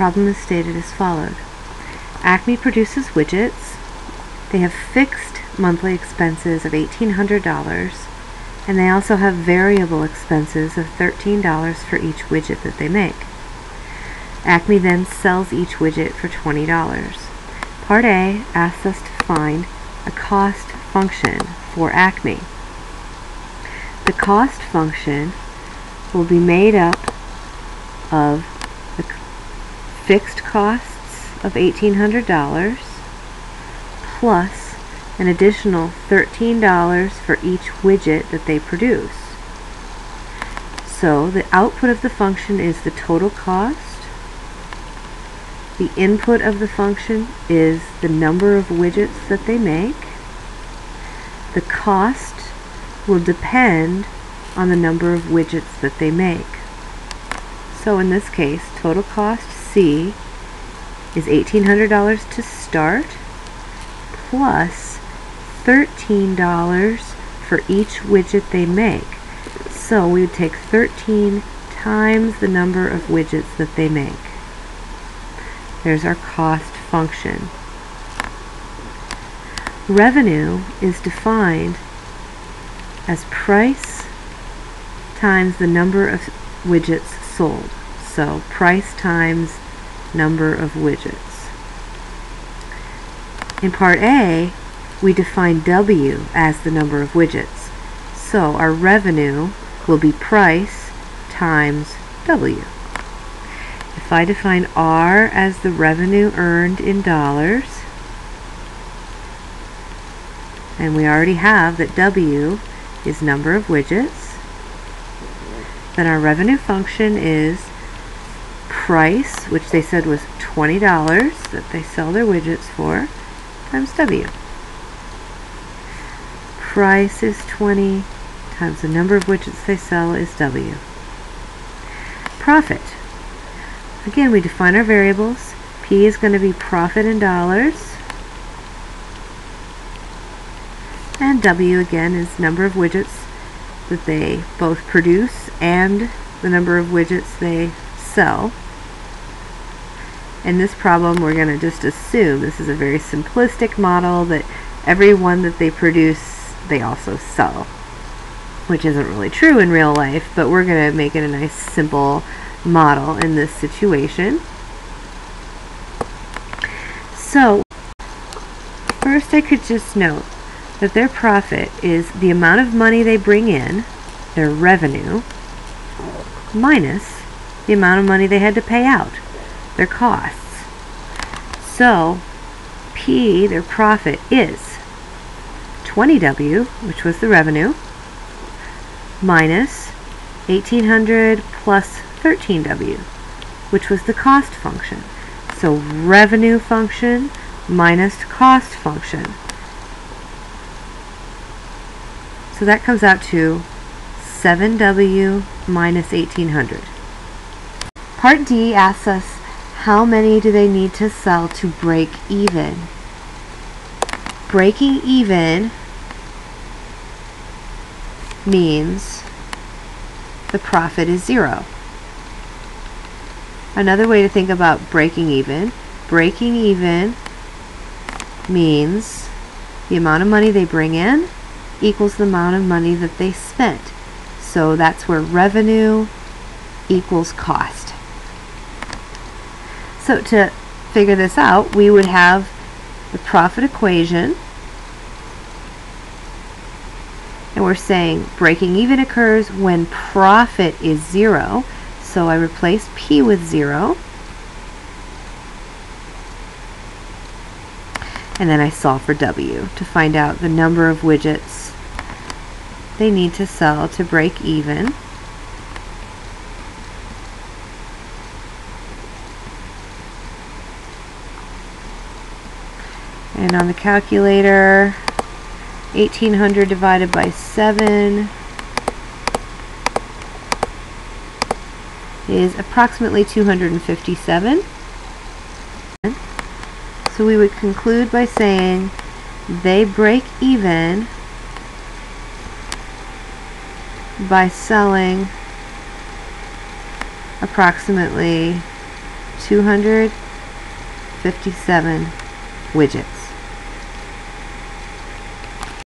problem is stated as followed. Acme produces widgets. They have fixed monthly expenses of $1,800 and they also have variable expenses of $13 for each widget that they make. Acme then sells each widget for $20. Part A asks us to find a cost function for Acme. The cost function will be made up of fixed costs of $1,800 plus an additional $13 for each widget that they produce. So the output of the function is the total cost. The input of the function is the number of widgets that they make. The cost will depend on the number of widgets that they make. So in this case, total cost C is $1,800 to start plus $13 for each widget they make. So we would take 13 times the number of widgets that they make. There's our cost function. Revenue is defined as price times the number of widgets sold. So price times number of widgets. In part A, we define W as the number of widgets. So our revenue will be price times W. If I define R as the revenue earned in dollars, and we already have that W is number of widgets, then our revenue function is price, which they said was $20 that they sell their widgets for, times W price is 20 times the number of widgets they sell is W. Profit. Again, we define our variables. P is going to be profit in dollars. And W again is number of widgets that they both produce and the number of widgets they sell. In this problem, we're going to just assume this is a very simplistic model that every one that they produce they also sell, which isn't really true in real life, but we're going to make it a nice simple model in this situation. So, first I could just note that their profit is the amount of money they bring in, their revenue, minus the amount of money they had to pay out, their costs. So, P, their profit, is 20W, which was the revenue, minus 1800 plus 13W, which was the cost function. So revenue function minus cost function. So that comes out to 7W minus 1800. Part D asks us how many do they need to sell to break even? Breaking even means the profit is zero. Another way to think about breaking even, breaking even means the amount of money they bring in equals the amount of money that they spent. So that's where revenue equals cost. So to figure this out, we would have the profit equation and we're saying breaking even occurs when profit is zero. So I replace P with zero. And then I solve for W to find out the number of widgets they need to sell to break even. And on the calculator, 1800 divided by 7 is approximately 257. So we would conclude by saying they break even by selling approximately 257 widgets.